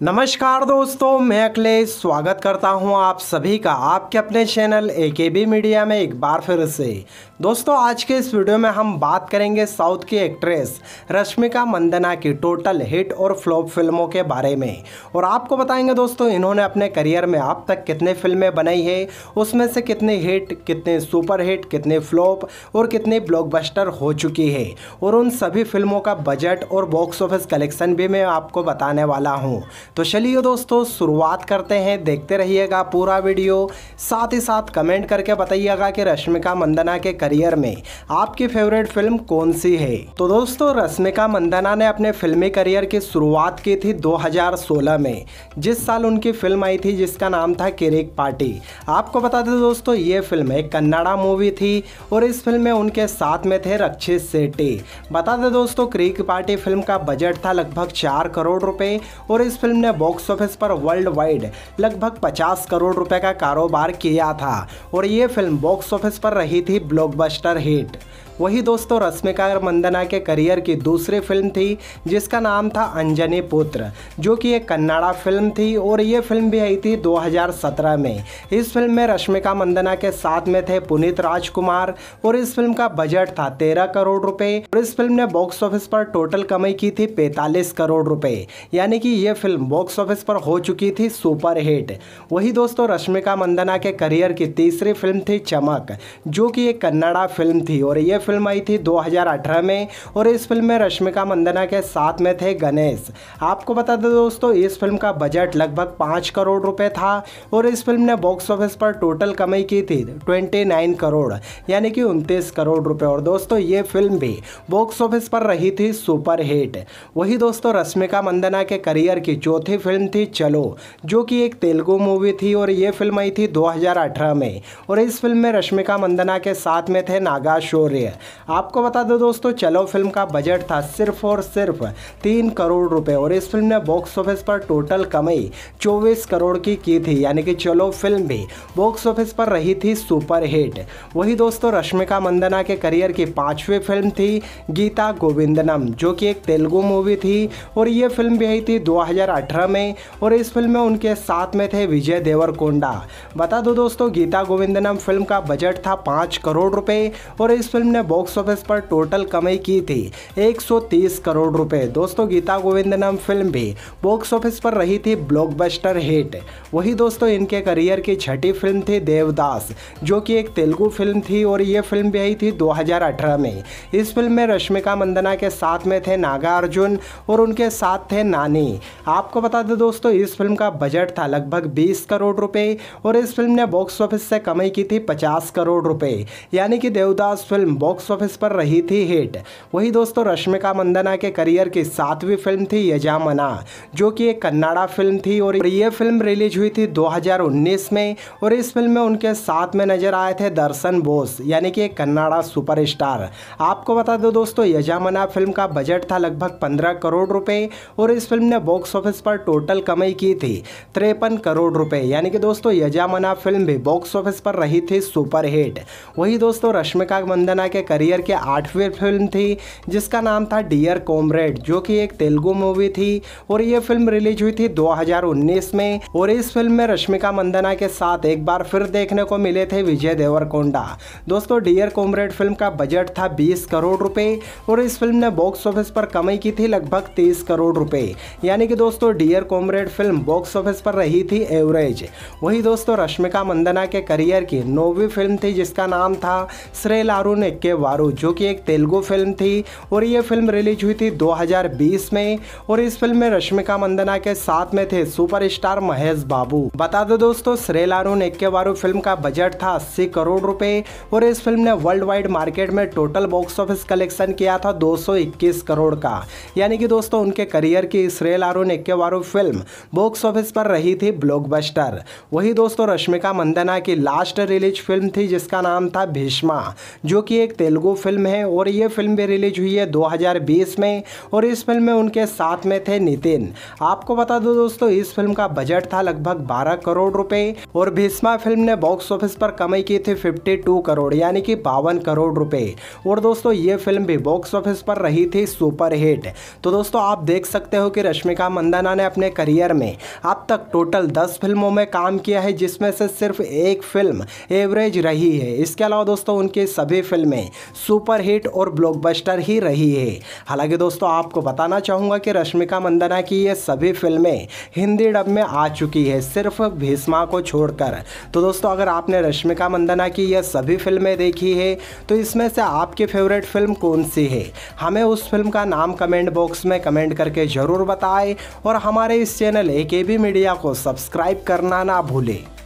नमस्कार दोस्तों, मैं अखिलेश स्वागत करता हूँ आप सभी का आपके अपने चैनल ए के बी मीडिया में एक बार फिर से। दोस्तों, आज के इस वीडियो में हम बात करेंगे साउथ की एक्ट्रेस रश्मिका मंदना की टोटल हिट और फ्लॉप फ़िल्मों के बारे में। और आपको बताएँगे दोस्तों, इन्होंने अपने करियर में अब तक कितने फ़िल्में बनाई है, उसमें से कितने हिट, कितने सुपर हिट, कितने फ्लॉप और कितने ब्लॉकबस्टर हो चुकी है। और उन सभी फ़िल्मों का बजट और बॉक्स ऑफ़िस कलेक्शन भी मैं आपको बताने वाला हूँ। तो चलिए दोस्तों, शुरुआत करते हैं। देखते रहिएगा पूरा वीडियो। साथ ही साथ कमेंट करके बताइएगा कि रश्मिका मंदना के करियर में आपकी फेवरेट फ़िल्म कौन सी है? तो दोस्तों, रश्मिका मंदना ने अपने फिल्मी करियर की शुरुआत की थी 2016 में। जिस साल उनकी फ़िल्म आई थी, जिसका नाम था किरिक पार्टी आपको बता दें दोस्तों, ये फ़िल्म एक कन्नाडा मूवी थी और इस फ़िल्म में उनके साथ में थे रक्षित सेट्टी बता दें दोस्तों, क्रिक पार्टी फ़िल्म का बजट था लगभग चार करोड़ रुपए और इस फ़िल्म ने बॉक्स ऑफ़िस पर वर्ल्ड वाइड लगभग 50 करोड़ रुपए का कारोबार किया था। और ये फ़िल्म बॉक्स ऑफ़िस पर रही थी ब्लॉकबस्टर हिट वही दोस्तों रश्मिका मंदना के करियर की दूसरी फ़िल्म थी, जिसका नाम था अंजनी पुत्र, जो कि एक कन्नाडा फ़िल्म थी और ये फ़िल्म भी आई थी 2017 में। इस फ़िल्म में रश्मिका मंदना के साथ में थे पुनीत राजकुमार और इस फ़िल्म का बजट था तेरह करोड़ रुपए और इस फ़िल्म ने बॉक्स ऑफ़िस पर टोटल कमाई की थी पैंतालीस करोड़ रुपए। यानी कि ये फ़िल्म बॉक्स ऑफ़िस पर हो चुकी थी सुपर हिट वही दोस्तों रश्मिका मंदना के करियर की तीसरी फ़िल्म थी चमक, जो कि एक कन्नाडा फ़िल्म थी और ये फ़िल्म आई थी 2018 में और इस फ़िल्म में रश्मिका मंदना के साथ में थे गणेश। आपको बता दें दोस्तों, इस फ़िल्म का बजट लगभग पाँच करोड़ रुपए था और इस फ़िल्म ने बॉक्स ऑफ़िस पर टोटल कमाई की थी 29 करोड़, यानी कि उनतीस करोड़ रुपये और दोस्तों, ये फ़िल्म भी बॉक्स ऑफ़िस पर रही थी सुपर हिट वही दोस्तों, रश्मिका मंदना के करियर की चौथी फ़िल्म थी चलो, जो कि एक तेलुगु मूवी थी और ये फ़िल्म आई थी 2018 में। और इस फ़िल्म में रश्मिका मंदना के साथ में थे नागा शौर्य। आपको बता दो दोस्तों, चलो फ़िल्म का बजट था सिर्फ़ और सिर्फ़ तीन करोड़ रुपए और इस फ़िल्म ने बॉक्स ऑफ़िस पर टोटल कमाई चौबीस करोड़ की की थी। यानी कि चलो फ़िल्म भी बॉक्स ऑफ़िस पर रही थी सुपर हिट वही दोस्तों, रश्मिका मंदना के करियर की पांचवी फ़िल्म थी गीता गोविंदनम, जो कि एक तेलुगु मूवी थी और ये फ़िल्म भी आई थी 2018 में और इस फ़िल्म में उनके साथ में थे विजय देवरकोंडा। बता दो दोस्तों, गीता गोविंदनम फ़िल्म का बजट था पाँच करोड़ रुपए और इस फ़िल्म ने बॉक्स ऑफ़िस पर टोटल कमाई की थी। 130 करोड़ रुपए। दोस्तों, गीता गोविंदनम फ़िल्म भी बॉक्स ऑफ़िस पर रही थी ब्लॉकबस्टर हिट वही दोस्तों, इनके करियर की छठी फ़िल्म थी देवदास, जो कि एक तेलुगु फ़िल्म थी और ये फ़िल्म भी आई थी 2018 में। इस फ़िल्म में रश्मिका मंदना के साथ में थे नागा अर्जुन और उनके साथ थे नानी। आपको बता दें दोस्तों, इस फ़िल्म का बजट था लगभग 20 करोड़ रुपए और इस फ़िल्म ने बॉक्स ऑफ़िस से कमाई की थी 50 करोड़ रुपए। यानी कि देवदास फ़िल्म बॉक्स ऑफ़िस पर रही थी हिट वही दोस्तों, रश्मिका मंदना के करियर की सातवीं फ़िल्म थी यजामना, जो कि एक कन्नाडा फ़िल्म थी और ये फ़िल्म रिलीज़ हुई थी 2019 में और इस फ़िल्म में उनके साथ में नज़र आए थे दर्शन बोस, यानी कि एक कन्नाडा सुपरस्टार आपको बता दो दोस्तों, यजामना फ़िल्म का बजट था लगभग 15 करोड़ रुपए और इस फ़िल्म ने बॉक्स ऑफ़िस पर टोटल कमाई की थी तिरपन करोड़ रुपए। यानी कि दोस्तों, यजामना फ़िल्म भी बॉक्स ऑफ़िस पर रही थी सुपर हिट वही दोस्तों, रश्मिका मंदना के करियर के आठवीं फ़िल्म थी, जिसका नाम था डियर कॉमरेड, जो कि एक तेलुगु मूवी थी। और ये फ़िल्म रिलीज़ हुई थी 2019 में। और इस फ़िल्म में रश्मिका मंदना के साथ एक बार फिर देखने को मिले थे विजय देवरकोंडा। दोस्तों, डियर कॉमरेड फ़िल्म का बजट था 20 करोड़ रुपए, और इस फ़िल्म ने बॉक्स ऑफ़िस पर कमाई की थी लगभग 30 करोड़ रुपए। यानी कि दोस्तों, dear comrade film box office पर रही थी एवरेज। वही दोस्तों, रश्मिका मंदना के करियर की नौवीं फ़िल्म थी, जिसका नाम था श्रे लारू नेक्के वारू, जो कि एक तेलुगु फ़िल्म थी, और ये फ़िल्म रिलीज़ हुई थी 2020 में, और इस फ़िल्म में रश्मिका मंदना के साथ में थे सुपरस्टार महेश बाबू। बता दो दोस्तों श्रेलारू नेक्केवारू फ़िल्म का बजट था 80 करोड़ रुपए, और इस फ़िल्म ने वर्ल्ड वाइड मार्केट में टोटल बॉक्स ऑफ़िस कलेक्शन किया था 221 करोड़ का। यानी कि दोस्तों, उनके करियर की Sarileru Neekevvaru film box office पर रही थी ब्लॉकबस्टर वही दोस्तों, रश्मिका मंदना की लास्ट रिलीज़ फ़िल्म थी, जिसका नाम था भीष्मा, जो कि एक तेलुगु फ़िल्म है और ये फ़िल्म भी रिलीज़ हुई है 2020 में और इस फ़िल्म में उनके साथ में थे नितिन। आपको बता दो दोस्तों, इस फ़िल्म का बजट था लगभग 12 करोड़ रुपए और भीष्मा फ़िल्म ने बॉक्स ऑफ़िस पर कमाई की थी 52 करोड़, यानी कि बावन करोड़ रुपए। और दोस्तों, ये फ़िल्म भी बॉक्स ऑफ़िस पर रही थी सुपर हिट तो दोस्तों, आप देख सकते हो कि रश्मिका मंदाना ने अपने करियर में अब तक टोटल 10 फ़िल्मों में काम किया है, जिसमें से सिर्फ़ एक फ़िल्म एवरेज रही है। इसके अलावा दोस्तों, उनकी सभी फ़िल्में सुपर हिट और ब्लॉकबस्टर ही रही है। हालाँकि दोस्तों, आपको बताना चाहूँगा कि रश्मिका मंदाना की ये सभी फ़िल्में हिंदी डब में आ चुकी है, सिर्फ़ भीष्मा को छोड़कर। तो दोस्तों, अगर आपने रश्मिका मंदाना की यह सभी फ़िल्में देखी है तो इसमें से आपकी फेवरेट फ़िल्म कौन सी है? हमें उस फ़िल्म का नाम कमेंट बॉक्स में कमेंट करके ज़रूर बताएँ और हमारे इस चैनल ए मीडिया को सब्सक्राइब करना ना भूलें।